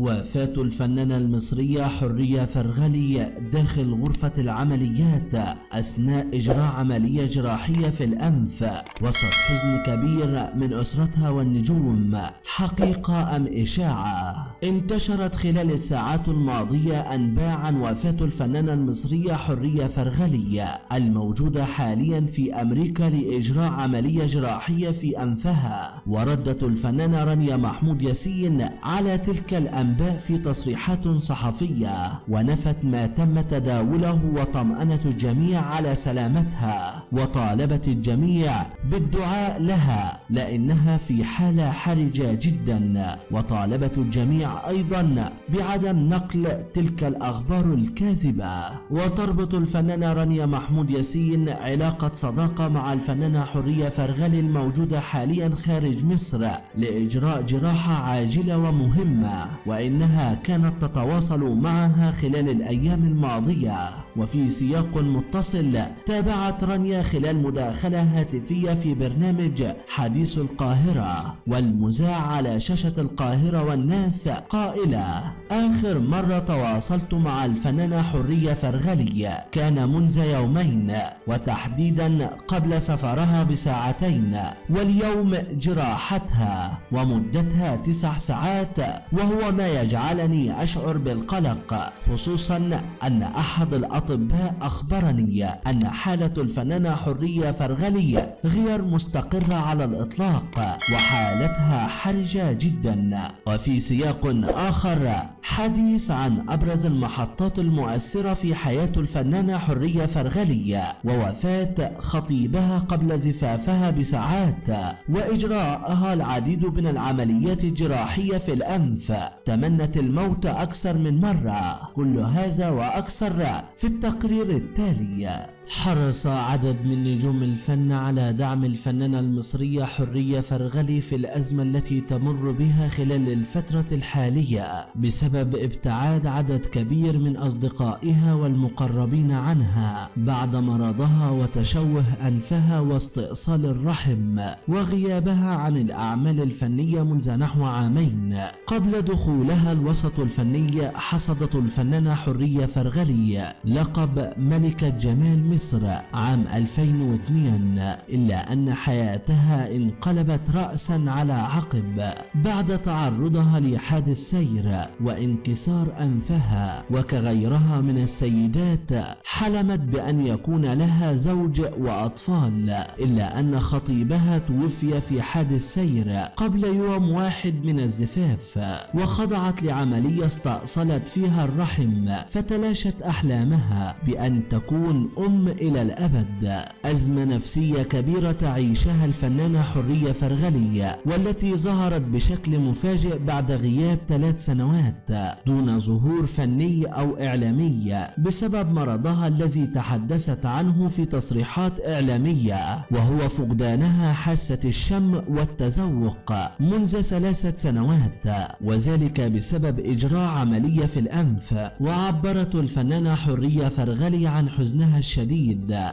وفاة الفنانة المصرية حرية فرغلي داخل غرفة العمليات أثناء إجراء عملية جراحية في الأنف وسط حزن كبير من أسرتها والنجوم. حقيقة أم إشاعة؟ انتشرت خلال الساعات الماضية أنباء عن وفاة الفنانة المصرية حرية فرغلي الموجودة حاليا في أمريكا لإجراء عملية جراحية في أنفها. وردت الفنانة رانيا محمود ياسين على تلك الأنباء في تصريحات صحفية. ونفت ما تم تداوله وطمأنة الجميع على سلامتها وطالبت الجميع بالدعاء لها لأنها في حالة حرجة جدا. وطالبت الجميع أيضا بعدم نقل تلك الأخبار الكاذبة. وتربط الفنانة رانيا محمود ياسين علاقة صداقة مع الفنانة حرية فرغلي الموجودة حاليا خارج مصر لإجراء جراحة عاجلة ومهمة وإنها كانت تتواصل معها خلال الأيام الماضية. وفي سياق متصل تابعت رانيا خلال مداخلة هاتفية في برنامج حديث القاهرة. والمذاع على شاشة القاهرة والناس قائلة. آخر مرة تواصلت مع الفنانة حرية فرغلي. كان منذ يومين وتحديدا قبل سفرها بساعتين واليوم جراحتها ومدتها تسع ساعات وهو ما يجعلني أشعر بالقلق خصوصا أن أحد الأطباء أخبرني أن حالة الفنانة حرية فرغلي غير مستقرة على الإطلاق وحالتها حرجة جدا. وفي سياق آخر حديث عن أبرز المحطات المؤثرة في حياة الفنانة حرية فرغلي ووفاة خطيبها قبل زفافها بساعات وإجراءها العديد من العمليات الجراحية في الأنف. تمنت الموت أكثر من مرة. كل هذا وأكثر في التقرير التالي. حرص عدد من نجوم الفن على دعم الفنانة المصرية حرية فرغلي في الأزمة التي تمر بها خلال الفترة الحالية بسبب ابتعاد عدد كبير من أصدقائها والمقربين عنها بعد مرضها وتشوه أنفها واستئصال الرحم وغيابها عن الأعمال الفنية منذ نحو عامين. قبل دخولها الوسط الفني حصدت الفنانة حرية فرغلي لقب ملكة جمال مصر. مصر عام 2002 إلا أن حياتها انقلبت رأسا على عقب بعد تعرضها لحادث سير وانكسار أنفها وكغيرها من السيدات حلمت بأن يكون لها زوج وأطفال إلا أن خطيبها توفي في حادث سير قبل يوم واحد من الزفاف وخضعت لعملية استأصلت فيها الرحم فتلاشت أحلامها بأن تكون أم إلى الأبد. أزمة نفسية كبيرة تعيشها الفنانة حرية فرغلي والتي ظهرت بشكل مفاجئ بعد غياب ثلاث سنوات دون ظهور فني أو إعلامي بسبب مرضها الذي تحدثت عنه في تصريحات إعلامية وهو فقدانها حاسة الشم والتذوق منذ ثلاثة سنوات وذلك بسبب إجراء عملية في الأنف. وعبرت الفنانة حرية فرغلي عن حزنها الشديد.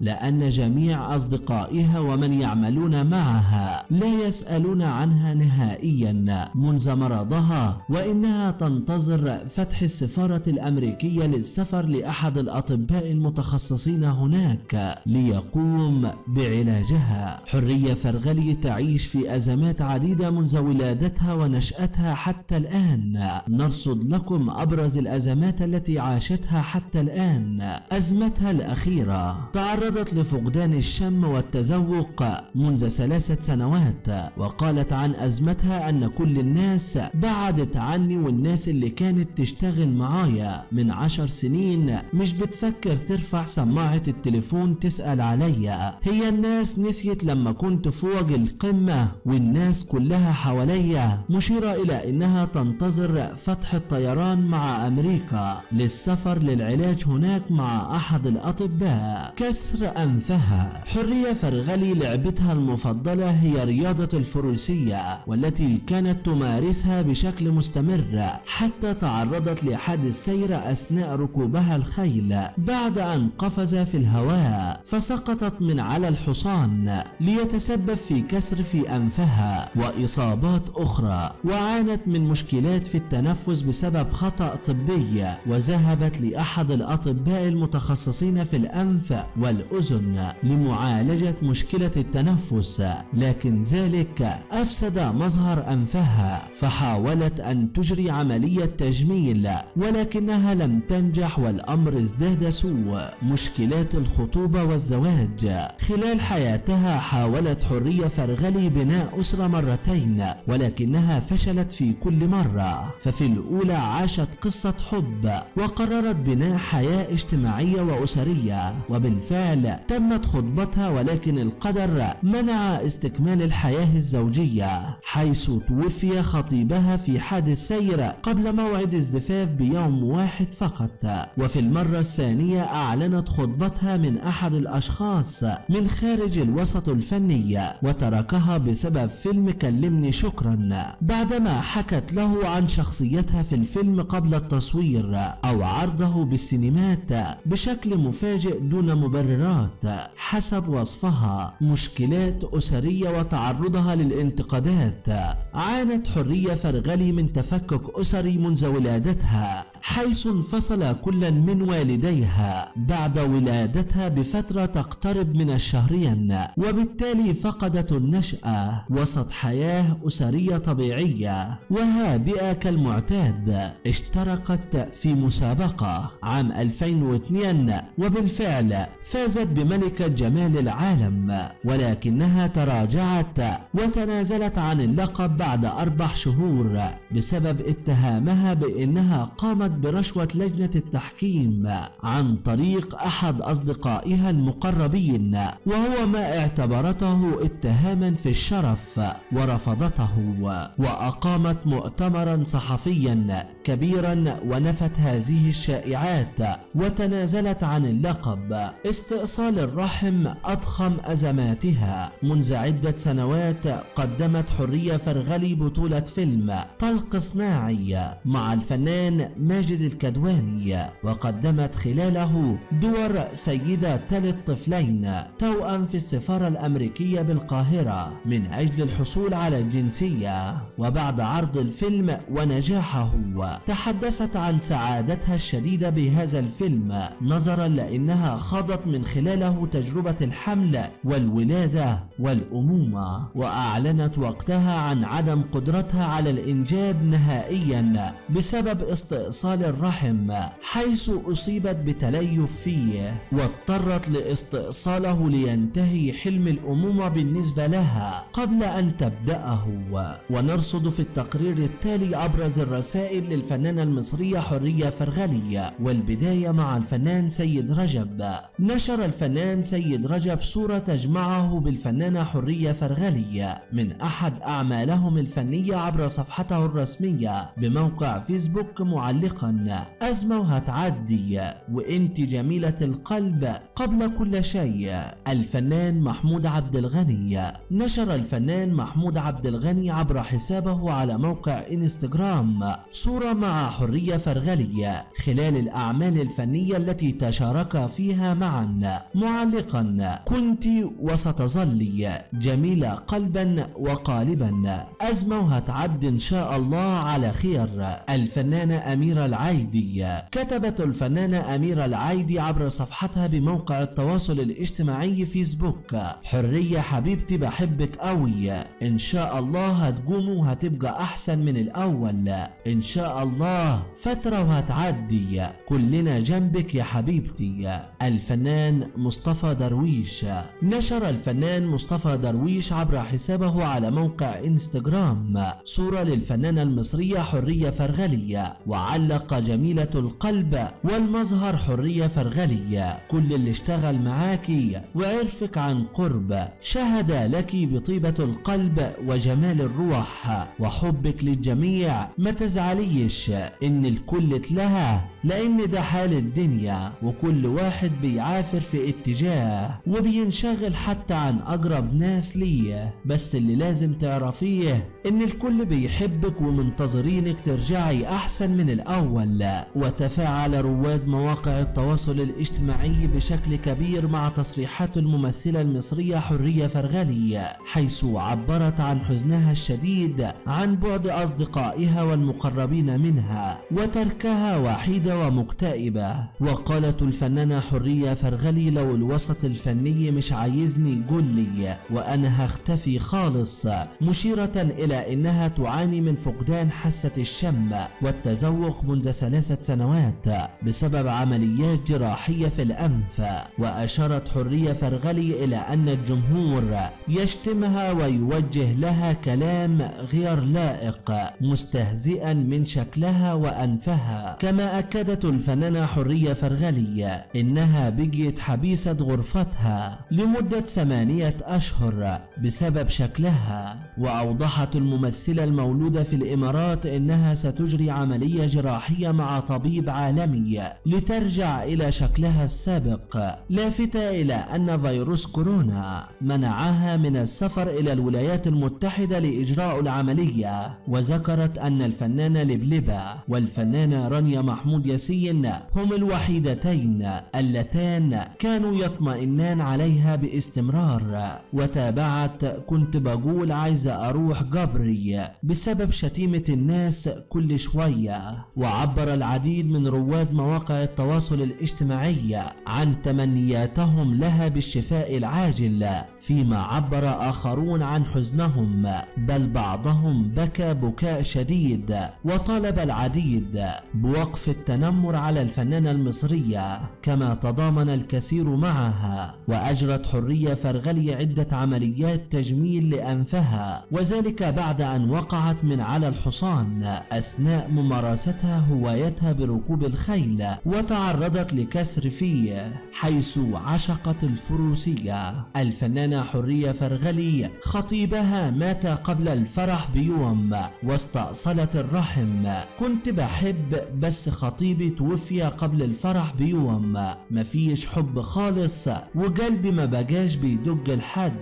لأن جميع أصدقائها ومن يعملون معها لا يسألون عنها نهائيا. منذ مرضها وإنها تنتظر فتح السفارة الأمريكية للسفر لأحد الأطباء المتخصصين هناك ليقوم بعلاجها. حرية فرغلي تعيش في أزمات عديدة منذ ولادتها ونشأتها حتى الآن. نرصد لكم أبرز الأزمات التي عاشتها حتى الآن. أزمتها الأخيرة تعرضت لفقدان الشم والتذوق منذ ثلاثة سنوات وقالت عن أزمتها أن كل الناس بعدت عني والناس اللي كانت تشتغل معايا من عشر سنين مش بتفكر ترفع سماعة التليفون تسأل عليا. هي الناس نسيت لما كنت فوق القمة والناس كلها حواليا مشيرة إلى أنها تنتظر فتح الطيران مع أمريكا للسفر للعلاج هناك مع أحد الأطباء. كسر أنفها. حرية فرغلي لعبتها المفضلة هي رياضة الفروسية والتي كانت تمارسها بشكل مستمر حتى تعرضت لحادث سير أثناء ركوبها الخيل بعد أن قفز في الهواء فسقطت من على الحصان ليتسبب في كسر في أنفها وإصابات أخرى. وعانت من مشكلات في التنفس بسبب خطأ طبي وذهبت لأحد الأطباء المتخصصين في الأنف والأذن لمعالجة مشكلة التنفس لكن ذلك أفسد مظهر أنفها فحاولت أن تجري عملية تجميل ولكنها لم تنجح والأمر ازداد سوء. مشكلات الخطوبة والزواج خلال حياتها حاولت حرية فرغلي بناء أسرة مرتين ولكنها فشلت في كل مرة. ففي الأولى عاشت قصة حب وقررت بناء حياة اجتماعية وأسرية. وبالفعل تمت خطبتها ولكن القدر منع استكمال الحياة الزوجية حيث توفي خطيبها في حادث سير قبل موعد الزفاف بيوم واحد فقط. وفي المرة الثانية أعلنت خطبتها من أحد الأشخاص من خارج الوسط الفني وتركها بسبب فيلم كلمني شكرا بعدما حكت له عن شخصيتها في الفيلم قبل التصوير أو عرضه بالسينمات بشكل مفاجئ دون مبررات حسب وصفها مشكلات أسرية وتعرضها للانتقادات. عانت حرية فرغلي من تفكك أسري منذ ولادتها حيث انفصل كل من والديها. بعد ولادتها بفترة تقترب من الشهرين وبالتالي فقدت النشأة. وسط حياة أسرية طبيعية وهادئة كالمعتاد اشتركت في مسابقة عام 2002 وبالفعل فازت بملكة جمال العالم ولكنها تراجعت وتنازلت عن اللقب بعد أربع شهور بسبب اتهامها بأنها قامت برشوة لجنة التحكيم عن طريق أحد أصدقائها المقربين وهو ما اعتبرته اتهاما في الشرف ورفضته وأقامت مؤتمرا صحفيا كبيرا ونفت هذه الشائعات وتنازلت عن اللقب. استئصال الرحم أضخم أزماتها. منذ عدة سنوات قدمت حرية فرغلي بطولة فيلم طلق صناعي مع الفنان ماجد الكدواني وقدمت خلاله دور سيدة ثالث طفلين توأم في السفارة الأمريكية بالقاهرة من أجل الحصول على الجنسية. وبعد عرض الفيلم ونجاحه تحدثت عن سعادتها الشديدة بهذا الفيلم نظرا لأنها خاضت من خلاله تجربة الحمل والولادة والأمومة وأعلنت وقتها عن عدم قدرتها على الإنجاب نهائيا بسبب استئصال الرحم حيث أصيبت بتليف فيه واضطرت لاستئصاله لينتهي حلم الأمومة بالنسبة لها قبل أن تبدأه. ونرصد في التقرير التالي أبرز الرسائل للفنانة المصرية حرية فرغلي والبداية مع الفنان سيد رجب. نشر الفنان سيد رجب صورة تجمعه بالفنانة حرية فرغلي من أحد أعمالهم الفنية عبر صفحته الرسمية بموقع فيسبوك معلقا. أزمة وهتعدي وإنت جميلة القلب قبل كل شيء. الفنان محمود عبد الغني. نشر الفنان محمود عبد الغني عبر حسابه على موقع إنستغرام صورة مع حرية فرغلي خلال الأعمال الفنية التي تشاركا فيها معا. معلقا. كنت وستظلي جميلة قلبا وقالبا. أزمة وهتعدي إن شاء الله على خير. الفنانة أميرة العايدي كتبت الفنانة أميرة العايدي عبر صفحتها بموقع التواصل الاجتماعي فيسبوك. حرية حبيبتي بحبك قوي إن شاء الله هتقوم وهتبقى أحسن من الأول. إن شاء الله فترة وهتعدي. كلنا جنبك يا حبيبتي. الفنان مصطفى درويش. نشر الفنان مصطفى درويش عبر حسابه على موقع إنستغرام. صورة للفنانة المصرية حرية فرغلي. وعلق جميلة القلب والمظهر حرية فرغلي. كل اللي اشتغل معاكي وعرفك عن قرب. شهد لك بطيبة القلب وجمال الروح. وحبك للجميع ما تزعليش. إن الكل اتلهى لأن ده حال الدنيا وكل واحد بيعافر في اتجاه وبينشغل حتى عن أقرب ناس ليه. بس اللي لازم تعرفيه إن الكل بيحبك ومنتظرينك ترجعي أحسن من الأول. وتفاعل رواد مواقع التواصل الاجتماعي بشكل كبير مع تصريحات الممثلة المصرية حرية فرغلي حيث عبرت عن حزنها الشديد عن بعد أصدقائها والمقربين منها وتركها وحيدة ومكتئبة. وقالت الفنانة حرية فرغلي لو الوسط الفني مش عايزني قول لي وأنا هختفي خالص. مشيرة إلى إنها تعاني من فقدان حاسة الشم والتذوق منذ ثلاثة سنوات بسبب عمليات جراحية في الأنف. وأشارت حرية فرغلي إلى أن الجمهور يشتمها ويوجه لها كلام غير لائق مستهزئا من شكلها وأنفها. كما اكدت الفنانة حرية فرغلي إنها بقيت حبيسة غرفتها لمدة ثمانية أشهر بسبب شكلها وأوضحت الممثلة المولودة في الإمارات إنها ستجري عملية جراحية مع طبيب عالمي لترجع إلى شكلها السابق. لافتة إلى أن فيروس كورونا منعها من السفر إلى الولايات المتحدة لإجراء العملية وذكرت أن الفنانة لبلبة والفنانة رانيا محمود ياسين هم الوحيدتين اللتان كانوا يطمئنان عليها باستمرار وتابعت كنت بقول عايزة أروح جبري بسبب شتيمة الناس كل شوية وعبر العديد من رواد مواقع التواصل الاجتماعي عن تمنياتهم لها بالشفاء العاجل فيما عبر آخرون عن حزنهم بل بعضهم بكى بكاء شديد وطالب العديد بوقف التنمر على الفنانة المصرية كما تضامن الكثير معها وأجرت حرية فرغلي عدة عمليات تجميل لأنفها وذلك بعد أن وقعت من على الحصان أثناء ممارستها هوايتها بركوب الخيل وتعرضت لكسر فيه حيث عشقت الفروسية. الفنانة حرية فرغلي خطيبها مات قبل الفرح بيوم واستأصلت الرحم. كنت بحب بس خطيبي توفي قبل الفرح بيوم. مفيش حب خالص وقلبي ما بقاش بيدق الحد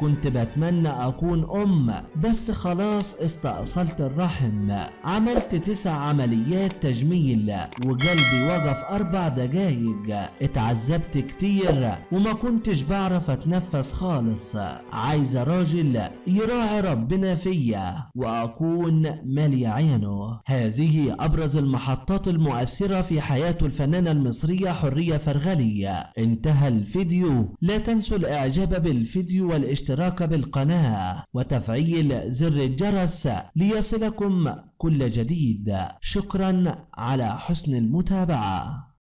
كنت بتمنى أكون أم بس خلاص استأصلت الرحم. عملت تسع عمليات تجميل وقلبي وقف أربع دقايق. اتعذبت كتير وما كنتش بعرف أتنفس خالص. عايزة راجل يراعي ربنا فيا وأكون مالي عينه. هذه أبرز المحطات المؤثرة في حياة الفنانة المصرية حرية فرغلي. انتهى الفيديو. لا تنسوا الإعجاب بالفيديو والاشتراك بالقناة وتفعيل زر الجرس ليصلكم كل جديد. شكرا على حسن المتابعة.